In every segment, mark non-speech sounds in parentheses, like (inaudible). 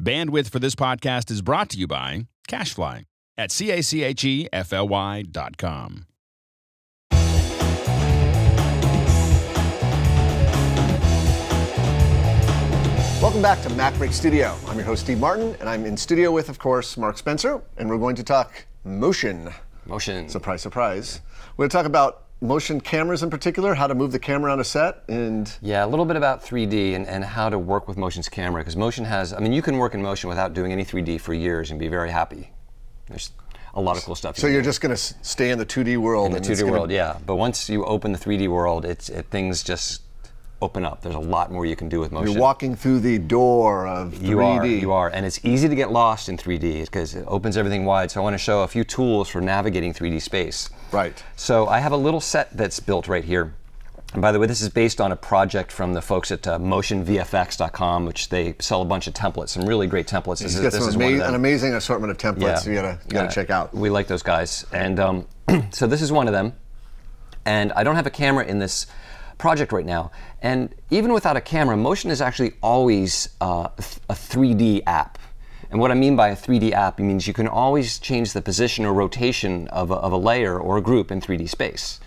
Bandwidth for this podcast is brought to you by Cachefly at C A C H E F L Y dot com. Welcome back to MacBreak Studio. I'm your host, Steve Martin, and I'm in studio with, of course, Mark Spencer, and we're going to talk motion. Motion. Surprise, surprise. We're going to talk about motion cameras in particular, how to move the camera on a set, and Yeah, a little bit about 3D and, and how to work with Motion's camera, because Motion has, I mean, you can work in Motion without doing any 3D for years and be very happy. There's a lot of cool stuff. you so you're do just going to stay in the 2D world. in the 2D it's gonna- world, yeah. But once you open the 3D world, it's it, things just open up. There's a lot more you can do with Motion. You're walking through the door of 3D. You are, you are, and it's easy to get lost in 3D because it opens everything wide. So I want to show a few tools for navigating 3D space. Right. So I have a little set that's built right here. And by the way, this is based on a project from the folks at uh, MotionVFX.com, which they sell a bunch of templates, some really great templates. This, is, this is ama- an amazing assortment of templates you gotta, you gotta Yeah. check out. We like those guys, and um, (clears throat) so this is one of them. And I don't have a camera in this project right now. And even without a camera, Motion is actually always uh, a 3D app. And what I mean by a 3D app, means you can always change the position or rotation of a, of a layer or a group in 3D space.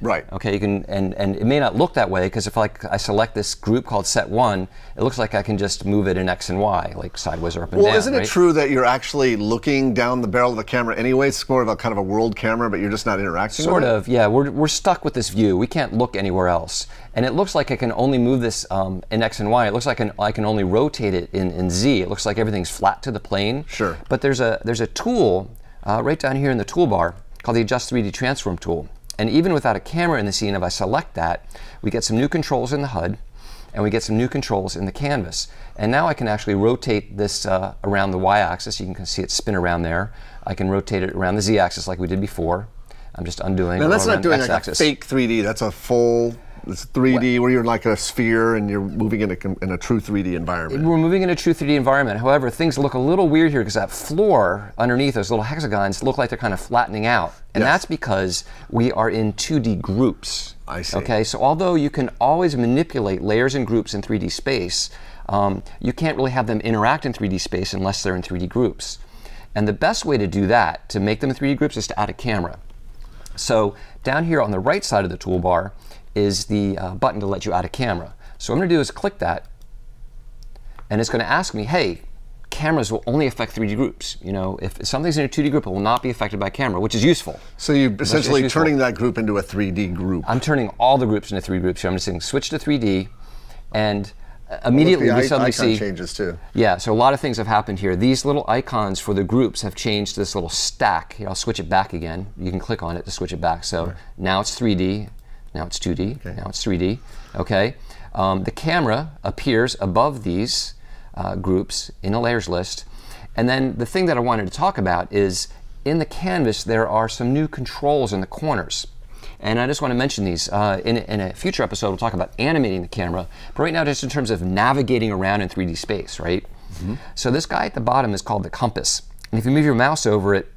Right. Okay, you can, and, and it may not look that way because if like I select this group called set one, it looks like I can just move it in X and Y, like sideways or up and Well, down. Well, isn't it true that you're actually looking down the barrel of the camera anyway? It's more of a kind of a world camera, but you're just not interacting Sort with it? of, yeah. We're, we're stuck with this view. We can't look anywhere else. And it looks like I can only move this um, in X and Y. It looks like I can, I can only rotate it in, in Z. It looks like everything's flat to the plane. Sure. But there's a, there's a tool uh, right down here in the toolbar called the Adjust 3D Transform tool. And even without a camera in the scene, if I select that, we get some new controls in the HUD and we get some new controls in the canvas. And now I can actually rotate this uh, around the y-axis. You can see it spin around there. I can rotate it around the z-axis like we did before. I'm just undoing. Now that's not doing like a fake 3D. That's a full it's 3D where you're like a sphere and you're moving in a, in a true 3D environment. We're moving in a true 3D environment. However, things look a little weird here because that floor underneath those little hexagons look like they're kind of flattening out. And Yes. that's because we are in 2D groups. I see. Okay, so although you can always manipulate layers and groups in 3D space, um, you can't really have them interact in 3D space unless they're in 3D groups. And the best way to do that, to make them in 3D groups, is to add a camera. So down here on the right side of the toolbar is the uh, button to let you add a camera. So what I'm going to do is click that, and it's going to ask me, hey, cameras will only affect 3D groups. You know, if something's in a 2D group, it will not be affected by camera, which is useful. so you're essentially turning that group into a 3D group. I'm turning all the groups into 3D groups here. I'm just saying switch to 3D, and immediately the we suddenly icon see changes too. Yeah, so a lot of things have happened here. These little icons for the groups have changed to this little stack. Here, I'll switch it back again. You can click on it to switch it back. So now it's 3D, now it's 2D, now it's 3D. Okay. Um, the camera appears above these uh, groups in a layers list. And then the thing that I wanted to talk about is in the canvas, there are some new controls in the corners. And I just want to mention these. Uh, in, in a future episode, we'll talk about animating the camera. But right now, just in terms of navigating around in 3D space, right? So this guy at the bottom is called the compass. And if you move your mouse over it,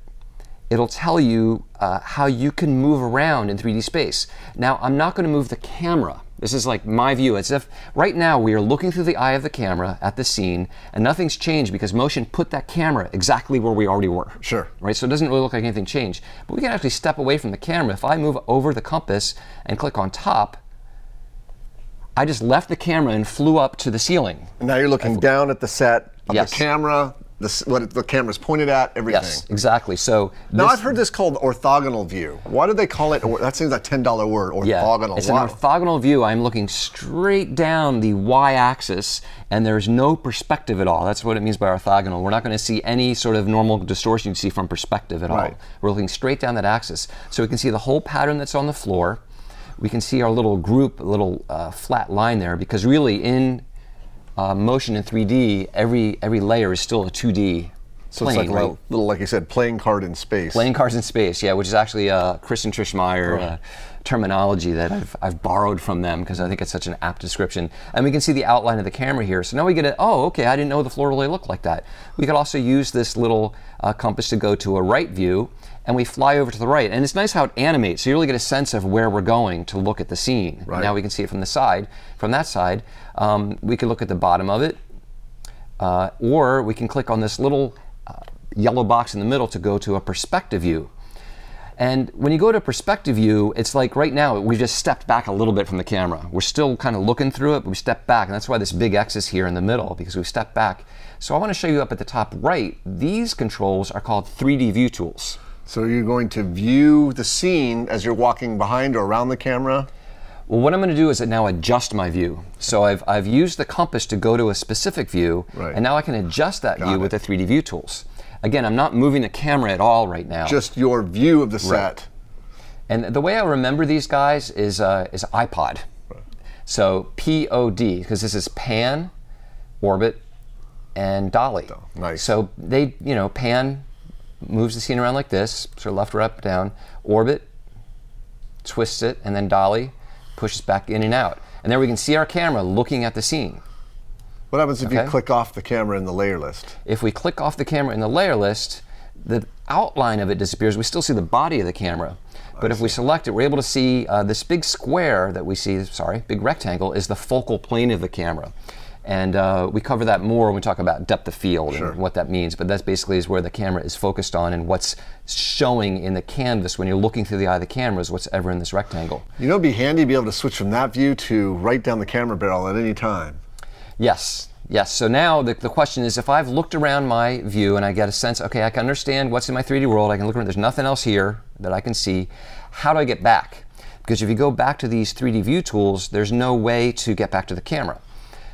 it'll tell you uh, how you can move around in 3D space. Now, I'm not going to move the camera. This is like my view. It's if right now we are looking through the eye of the camera at the scene, and nothing's changed because motion put that camera exactly where we already were. Sure. Right? So it doesn't really look like anything changed. But we can actually step away from the camera. If I move over the compass and click on top, I just left the camera and flew up to the ceiling. And now you're looking down at the set of Yes. the camera, the, what the camera's pointed at, everything. Yes, exactly. So Now I've heard this called orthogonal view. Why do they call it? Or, that seems like ten dollar word. Yeah, Orthogonal. it's Why? an orthogonal view. I'm looking straight down the y-axis, and there's no perspective at all. That's what it means by orthogonal. We're not going to see any sort of normal distortion you see from perspective at all. Right. We're looking straight down that axis, so we can see the whole pattern that's on the floor. We can see our little group, little uh, flat line there, because really in uh, motion in 3D, every every layer is still a 2D so plane, it's like a right? little, little, like you said, playing card in space. Playing cards in space, yeah, which is actually uh, Chris and Trish Meyer uh, terminology that I've, I've borrowed from them because I think it's such an apt description. And we can see the outline of the camera here. So now we get it, oh, okay, I didn't know the floor really looked like that. We could also use this little uh, compass to go to a right view and we fly over to the right. And it's nice how it animates, so you really get a sense of where we're going to look at the scene. Right. Now we can see it from the side. From that side, um, we can look at the bottom of it. uh, or we can click on this little uh, yellow box in the middle to go to a perspective view. And when you go to perspective view, it's like right now we just stepped back a little bit from the camera. We're still kind of looking through it, but we stepped back, and that's why this big X is here in the middle because we stepped back. So I want to show you up at the top right. These controls are called 3D view tools. So you're going to view the scene as you're walking behind or around the camera. Well, what I'm going to do is now adjust my view. So I've, I've used the compass to go to a specific view, Right. and now I can adjust that Got view it. with the 3D view tools. Again, I'm not moving the camera at all right now. Just your view of the set. And the way I remember these guys is uh, is iPod. So P O D because this is pan, orbit, and dolly. Nice. So they, you know, pan moves the scene around like this, so left or up, down. Orbit twists it, and then dolly pushes back in and out. And there we can see our camera looking at the scene. What happens if you click off the camera in the layer list? If we click off the camera in the layer list, the outline of it disappears. We still see the body of the camera. But if we select it, we're able to see uh, this big square that we see, sorry, big rectangle, is the focal plane of the camera. And uh, we cover that more when we talk about depth of field Sure. and what that means. But that basically is where the camera is focused on and what's showing in the canvas when you're looking through the eye of the camera is what's ever in this rectangle. You know, it'd be handy to be able to switch from that view to right down the camera barrel at any time. Yes, yes. So now the, the question is if I've looked around my view and I get a sense, okay, I can understand what's in my 3D world, I can look around, there's nothing else here that I can see, how do I get back? Because if you go back to these 3D view tools, there's no way to get back to the camera.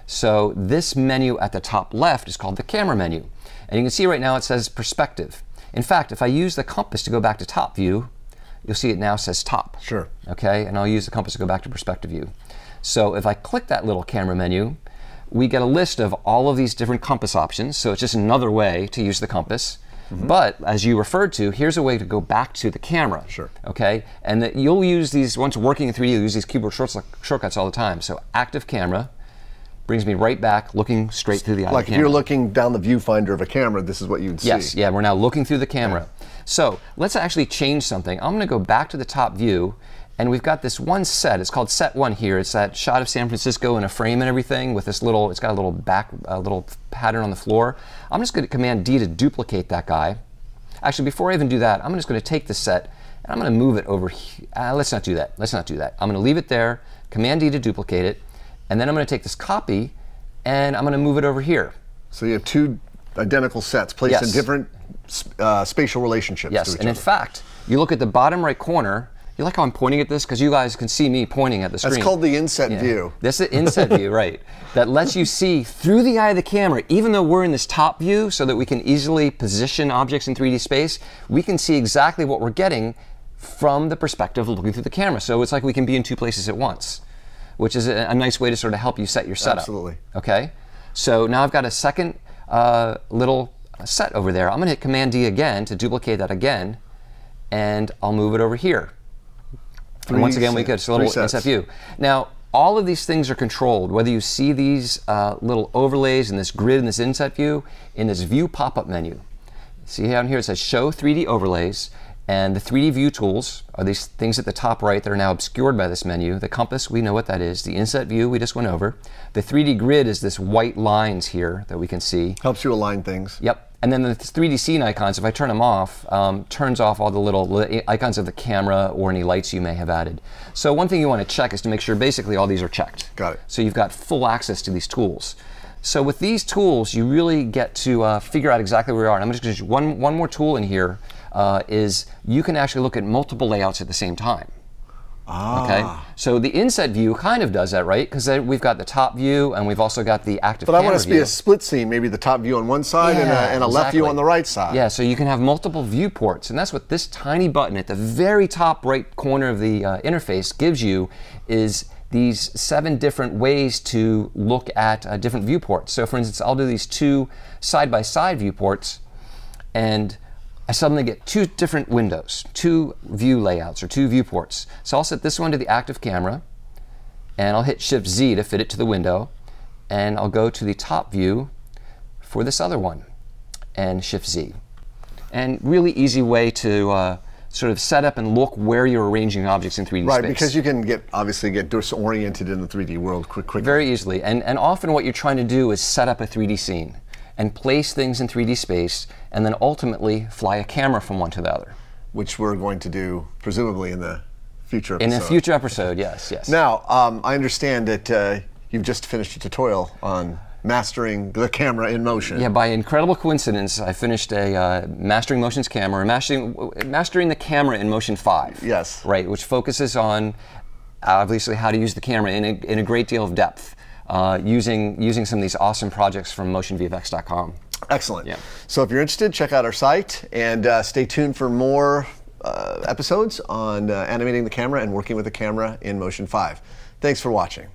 So this menu at the top left is called the camera menu. And you can see right now it says perspective. In fact, if I use the compass to go back to top view, you'll see it now says top. Sure. Okay, and I'll use the compass to go back to perspective view. So if I click that little camera menu, we get a list of all of these different compass options. So it's just another way to use the compass. Mm-hmm. But as you referred to, here's a way to go back to the camera. Sure. Okay, and that you'll use these once working in 3D. You'll use these keyboard shortcuts all the time. So active camera brings me right back, looking straight through the eye. Like the if you're looking down the viewfinder of a camera, this is what you'd see. Yes, yeah, we're now looking through the camera. So let's actually change something. I'm going to go back to the top view, and we've got this one set. It's called set one here. It's that shot of San Francisco in a frame and everything with this little, it's got a little back, a little pattern on the floor. I'm just going to Command D to duplicate that guy. Actually, before I even do that, I'm just going to take the set and I'm going to move it over here. Uh, let's not do that. Let's not do that. I'm going to leave it there, Command D to duplicate it, and then I'm going to take this copy and I'm going to move it over here. So you have two identical sets placed in different uh, spatial relationships Yes, to each and in fact, you look at the bottom right corner. You like how I'm pointing at this because you guys can see me pointing at the screen. That's called the inset Yeah. view. That's the inset view, right? (laughs) That lets you see through the eye of the camera, even though we're in this top view, so that we can easily position objects in 3D space. We can see exactly what we're getting from the perspective of looking through the camera. So it's like we can be in two places at once, which is a, a nice way to sort of help you set your setup. Absolutely. Okay. So now I've got a second uh, little set over there. I'm going to hit Command D again to duplicate that again, and I'll move it over here. And once again, we get a little three view. Now, all of these things are controlled, whether you see these uh, little overlays in this grid in this inset view, in this view pop-up menu. See down here it says Show 3D Overlays, and the 3D View Tools are these things at the top right that are now obscured by this menu. The compass, we know what that is. The inset view, we just went over. The 3D grid is this white lines here that we can see. Helps you align things. Yep. And then the 3D scene icons, if I turn them off, um, turns off all the little li- icons of the camera or any lights you may have added. So one thing you want to check is to make sure basically all these are checked. Got it. So you've got full access to these tools. So with these tools, you really get to uh, figure out exactly where you are. And I'm just going to one one more tool in here uh, is you can actually look at multiple layouts at the same time. Ah. Okay. So the inset view kind of does that, right? Because we've got the top view and we've also got the active But I want it to be a split scene, maybe the top view on one side and, a, and a left view on the right side. Yeah, so you can have multiple viewports, and that's what this tiny button at the very top right corner of the uh, interface gives you is these seven different ways to look at uh, different viewports. So for instance, I'll do these two side-by-side viewports, and I suddenly get two different windows, two view layouts or two viewports. So I'll set this one to the active camera, and I'll hit Shift Z to fit it to the window, and I'll go to the top view for this other one, and Shift Z. And really easy way to uh, sort of set up and look where you're arranging objects in 3D Right, space. Right, because you can get obviously get disoriented in the 3D world quick, quickly. Very easily. And, and often what you're trying to do is set up a 3D scene. and place things in 3D space, and then ultimately fly a camera from one to the other. Which we're going to do, presumably, in the future Episode. In a future episode, yes, yes. Now, um, I understand that uh, you've just finished a tutorial on mastering the camera in motion. Yeah, by incredible coincidence, I finished a uh, Mastering Motions camera, mastering, mastering the camera in Motion 5. Yes. Right, which focuses on obviously how to use the camera in a, in a great deal of depth, uh, using, using some of these awesome projects from motionvfx.com. Excellent. Yeah. So if you're interested, check out our site and uh, stay tuned for more uh, episodes on uh, animating the camera and working with the camera in Motion 5. Thanks for watching.